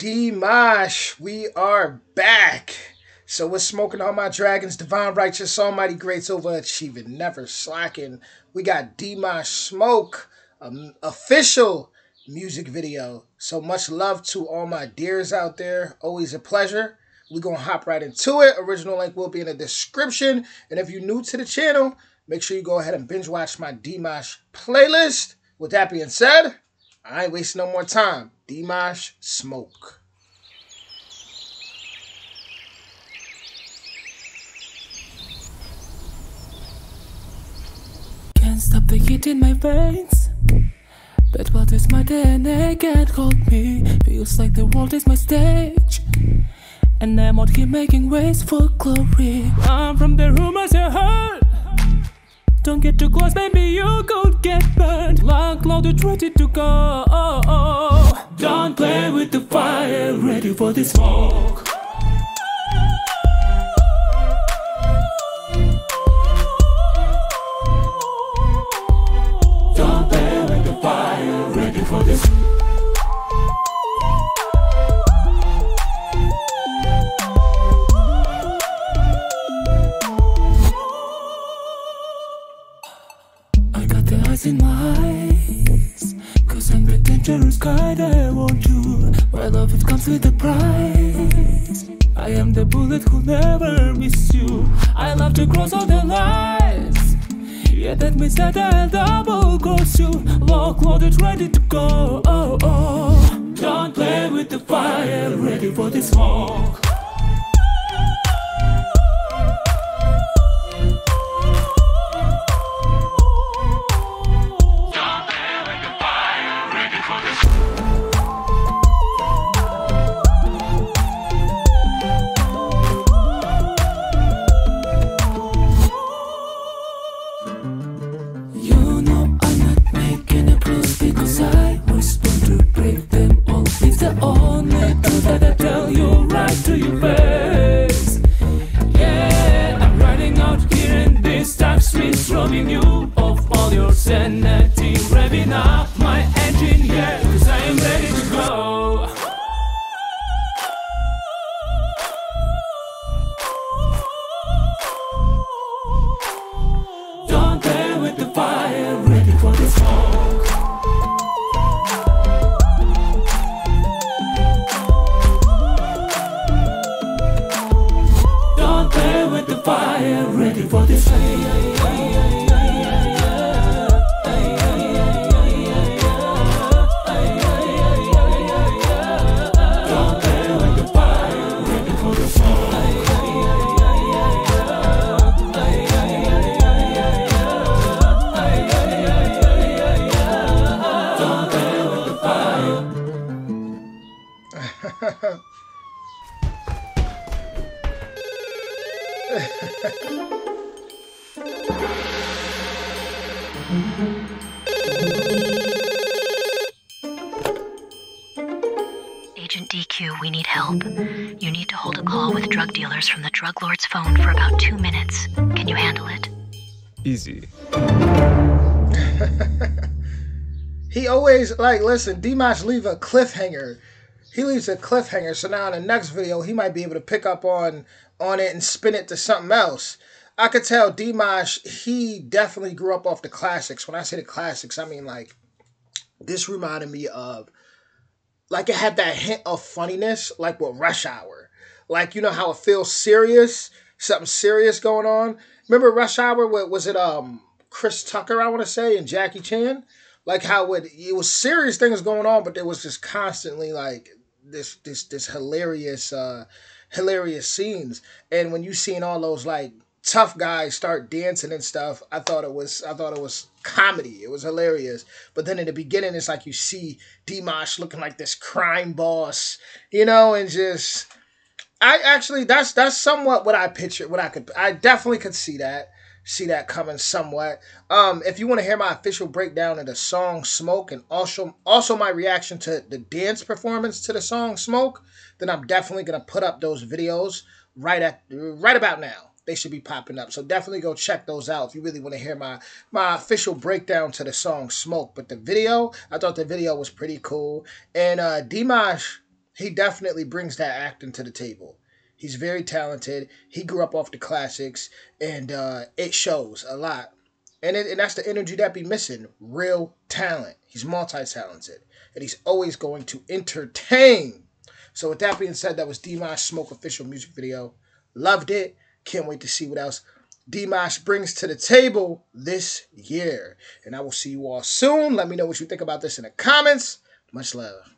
Dimash, we are back. So we're smoking all my dragons, divine righteous, almighty greats, overachieving, never slacking. We got Dimash Smoke, um, official music video. So much love to all my dears out there. Always a pleasure. We're gonna hop right into it. Original link will be in the description. And if you're new to the channel, make sure you go ahead and binge watch my Dimash playlist. With that being said, I ain't wasting no more time. Dimash Smoke. Can't stop the heat in my veins. But what is my DNA can't hold me. Feels like the world is my stage. And I'm out here making ways for glory. I'm from the rumors you heard. Don't get too close, baby, you could get burned. Like loaded, ready to go. Fire, ready for the smoke. Don't play with the fire, ready for the smoke. I got the eyes in my eyes Cause I'm the dangerous guy that I want you My love it comes with a price I am the bullet who'll never miss you. I love to cross all the lines. Yeah that means that I'll double cross you. Lock loaded ready to go. Oh, oh. Don't play with the fire Ready for the smoke your sanity, revving up my engine, yeah, cause I am ready to go. Don't play with the fire, ready for the smoke. Don't play with the fire, ready for Agent DQ, we need help. You need to hold a call with drug dealers from the drug lord's phone for about two minutes. Can you handle it? Easy. He always like listen. Dimash leave a cliffhanger. He leaves a cliffhanger. So now in the next video, he might be able to pick up on on it and spin it to something else. I could tell Dimash. He definitely grew up off the classics. When I say the classics, I mean like this reminded me of like it had that hint of funniness, like with Rush Hour. Like you know how it feels serious, something serious going on. Remember Rush Hour? What was it? Um, Chris Tucker, I want to say, and Jackie Chan. Like how it it was serious things going on, but there was just constantly like this this this hilarious uh hilarious scenes. And when you seen all those like tough guys start dancing and stuff, I thought it was I thought it was comedy. It was hilarious. But then in the beginning, it's like you see Dimash looking like this crime boss, you know, and just I actually that's that's somewhat what I pictured. What I could I definitely could see that see that coming somewhat. Um, if you want to hear my official breakdown of the song "Smoke" and also also my reaction to the dance performance to the song "Smoke," then I'm definitely gonna put up those videos right at right about now. They should be popping up. So definitely go check those out if you really want to hear my my official breakdown to the song "Smoke." But the video, I thought the video was pretty cool, and uh, Dimash he definitely brings that acting to the table. He's very talented. He grew up off the classics, and uh, it shows a lot. And, it, and that's the energy that be missing. Real talent. He's multi-talented, and he's always going to entertain. So with that being said, that was Dimash Smoke official music video. Loved it. Can't wait to see what else Dimash brings to the table this year. And I will see you all soon. Let me know what you think about this in the comments. Much love.